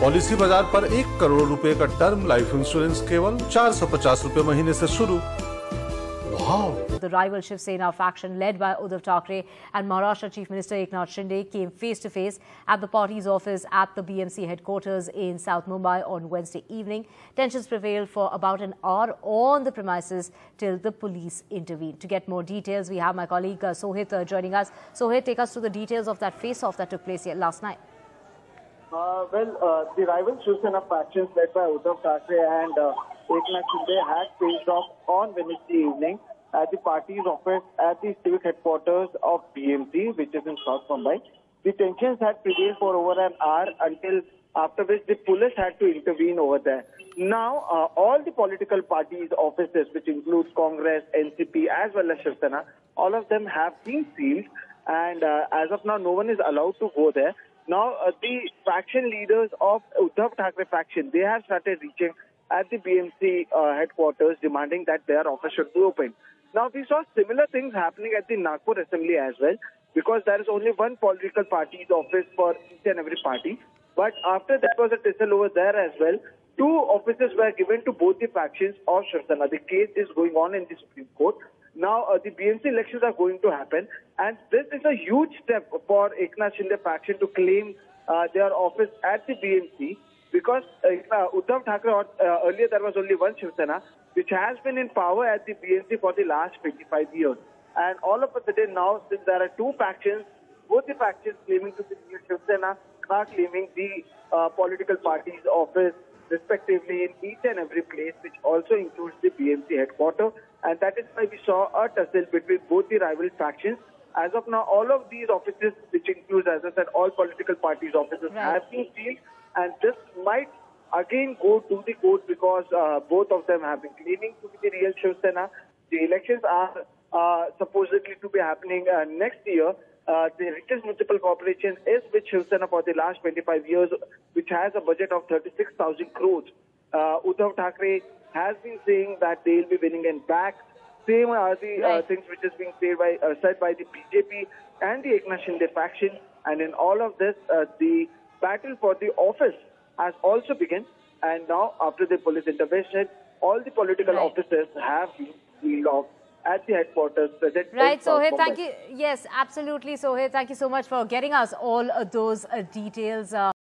Policy बाजार पर एक करोड़ रुपए का टर्म लाइफ इंश्योरेंस केवल चार सौ पचास रूपए महीने से शुरू वाह The rival Shiv Sena faction led by Uddhav Thackeray and Maharashtra Chief Minister Eknath Shinde came face to face at the party's office at the BMC headquarters in South Mumbai on Wednesday evening. Tensions prevailed for about an hour on the premises till the police intervened. To get more details, we have my colleague uh, Sohit uh, joining us. Sohit, take us through the details of that face-off that took place here last night. Uh, well, uh, the rival Shiv factions led by Uddhav Thackeray and uh, Eknath Shinde had faced off on Wednesday evening at the party's office at the civic headquarters of BMC, which is in South Mumbai. The tensions had prevailed for over an hour until after which the police had to intervene over there. Now, uh, all the political parties' offices, which includes Congress, NCP, as well as Shiv all of them have been sealed, and uh, as of now, no one is allowed to go there. Now, uh, the faction leaders of Uddhav Thackeray faction, they have started reaching at the BMC uh, headquarters demanding that their office should be opened. Now, we saw similar things happening at the Nagpur Assembly as well, because there is only one political party's office for each and every party. But after that was a tussle over there as well, two offices were given to both the factions of Shiv Sena. The case is going on in the Supreme Court. Now, uh, the BMC elections are going to happen, and this is a huge step for Eknath Shinde faction to claim uh, their office at the BMC because uh, Uddhav uh, earlier there was only one Shiv Sena, which has been in power at the BMC for the last 25 years. And all of a sudden now, since there are two factions, both the factions claiming to be Shiv Sena are claiming the uh, political party's office respectively in each and every place, which also includes the BMC headquarters. And that is why we saw a tussle between both the rival factions. As of now, all of these offices, which includes, as I said, all political parties' offices, Right. have been sealed. And this might again go to the court because uh, both of them have been claiming to be the real Shiv Sena. The elections are uh, supposedly to be happening uh, next year. Uh, the richest municipal corporation is with Shiv Sena for the last 25 years, which has a budget of 36,000 crores. Uh, Uddhav Thackeray has been saying that they will be winning in back. Same are the uh, things which is being said by, uh, said by the BJP and the Eknath Shinde faction. And in all of this, uh, the battle for the office has also begun. And now, after the police intervention, all the political Right. officers have been sealed off at the headquarters present Right, Sohit, thank you. Yes, absolutely, Sohit. Thank you so much for getting us all uh, those uh, details. Uh,